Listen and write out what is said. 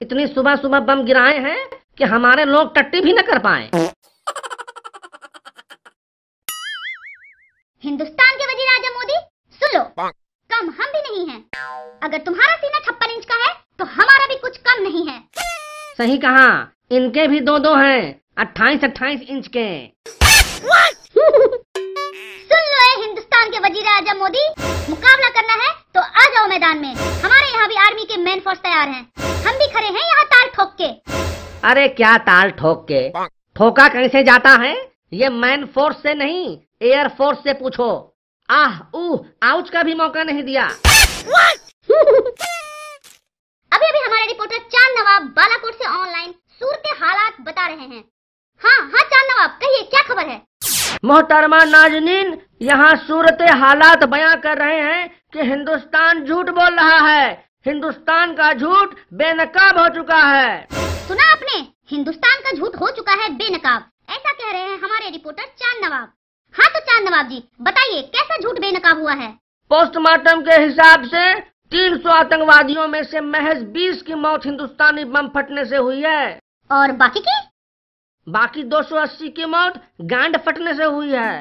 इतनी सुबह सुबह बम गिराए हैं कि हमारे लोग टट्टी भी न कर पाए। हिंदुस्तान के वज़ीर आज़म मोदी सुन। लो कम हम भी नहीं हैं। अगर तुम्हारा सीना छप्पन इंच का है तो हमारा भी कुछ कम नहीं है। सही कहा। इनके भी दो दो हैं अट्ठाईस अट्ठाईस इंच के। सुन लो ए हिंदुस्तान के वज़ीर आज़म मोदी मुकाबला करना है तो आ जाओ मैदान में। हमारे यहाँ भी आर्मी के मैन फोर्स तैयार हैं। हम भी खड़े हैं यहाँ ताल ठोक के। अरे क्या ताल ठोक के? ठोका कैसे जाता है? ये मैन फोर्स से नहीं एयर फोर्स से पूछो। आह ऊ आउच का भी मौका नहीं दिया। अभी अभी हमारे रिपोर्टर चाँद नवाब बालाकोट से ऑनलाइन सूरत हालात बता रहे हैं। हाँ हाँ चाँद नवाब कहिए क्या खबर है? मोहतरमा नाजनीन यहाँ सूरत हालात बयां कर रहे हैं कि हिंदुस्तान झूठ बोल रहा है। हिंदुस्तान का झूठ बेनकाब हो चुका है। सुना आपने? हिंदुस्तान का झूठ हो चुका है बेनकाब। ऐसा कह रहे हैं हमारे रिपोर्टर चाँद नवाब। हाँ तो चाँद नवाब जी बताइए कैसा झूठ बेनकाब हुआ है? पोस्टमार्टम के हिसाब से 300 आतंकवादियों में से महज 20 की मौत हिंदुस्तानी बम फटने से हुई है। और बाकी की? बाकी 280 की मौत गांड फटने से हुई है।